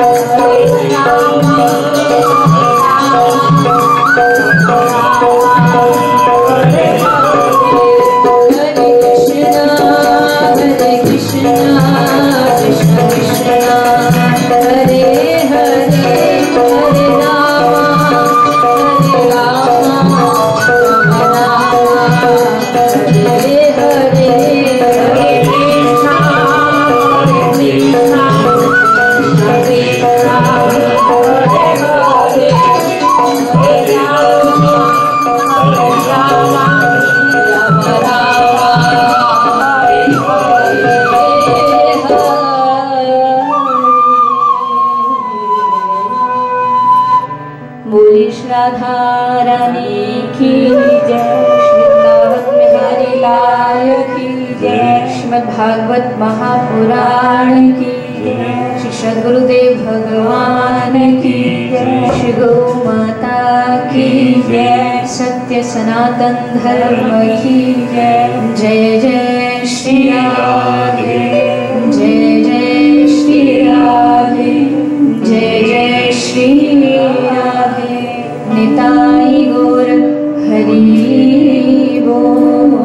我的杨 कृष्णधारणी की जय। श्रीनाथ बिहारी की जय। श्रीमद्भागवत महापुराण की श्री सदगुरुदेव भगवान की जय। श्री गौ माता की जय। सत्य सनातन धर्म की जय। जय जय श्री राम। Oh.